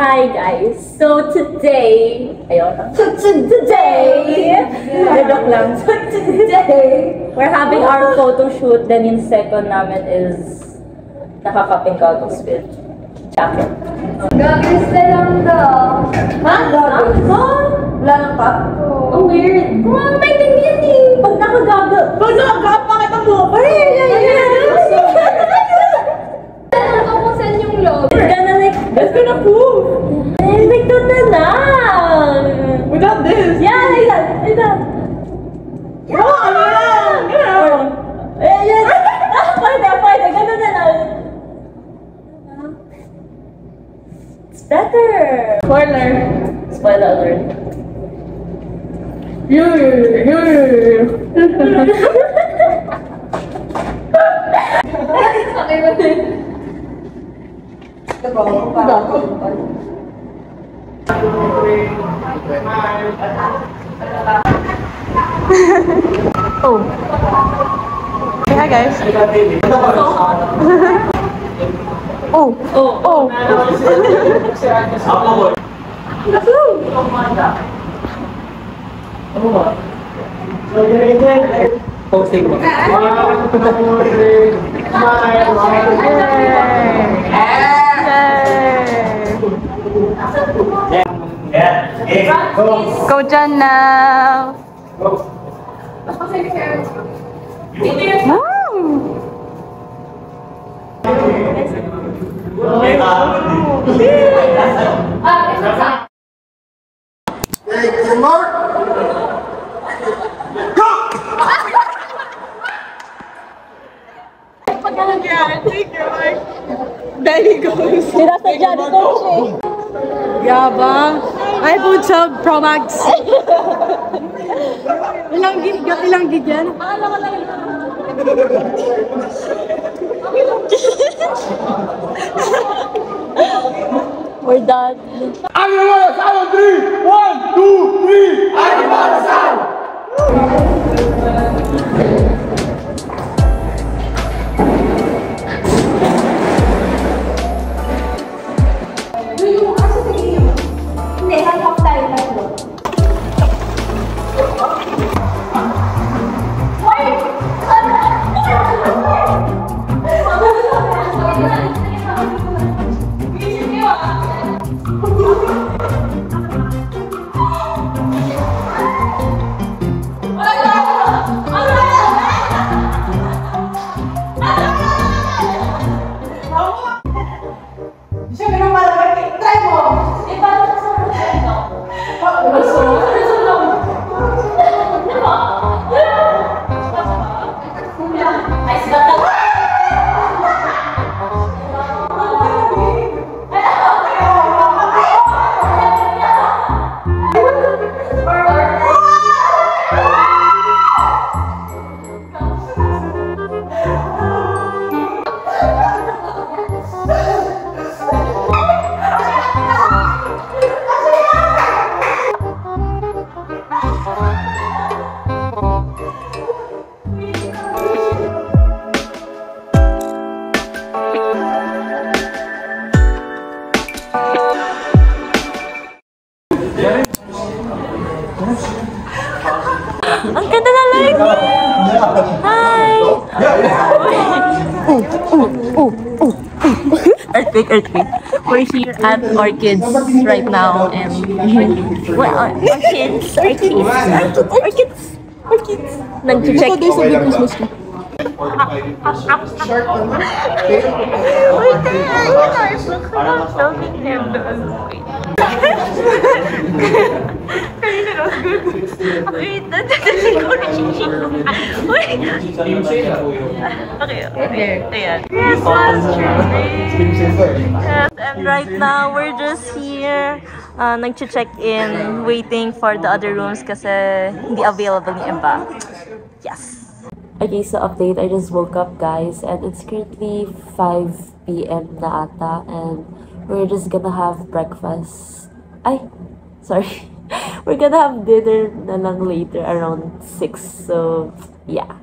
Hi guys! So today, ayun. So today, joke lang. So today, we're having our photo shoot. Then yung second namin is nakakaping goggles with jacket. Goggles na lang daw. Like, it's gonna prove. Eh, like that na lang. Without this. Yeah, like that, like that. Bro, ano lang? Ganun. Eh, yan. Ah, pwede. Ganun na lang. It's better. Spoiler. Spoiler alert. Yeah, yeah, yeah. Okay ba? Oh. Say hi, guys. oh. Oh, Oh. Posting Go. Go dyan now. Go. Wow. Hey, good. Go! yeah, thank you, Mike. There he goes. Did I say Jolly Gabba iPhone sub Pro Max. ilang gig, ilang gig yan? Akala ko lang yun. We're done. Animals! Three! One, two, three! Animals out! tremo! E vado sempre tremo! Ma lo so! Ang ganda na live Hi! earthquake, earthquake. We're here at Orchids right now and well, Orchids, Orchids, Orchids, Orchids, Orchids. Nag-check. There's a big Christmas tree. Wait, there, you know, I'm filming him. Wait. Wait, dadali ko. Okay, okay. Yes, and right now we're just here. Uh, nag-check in, waiting for the other rooms kasi hindi available ni iba. Yes. Okay, so update. I just woke up, guys, and it's currently 5 p.m. na ata, and we're just gonna have breakfast. Ay, sorry. we're gonna have dinner na lang later around 6. So, yeah.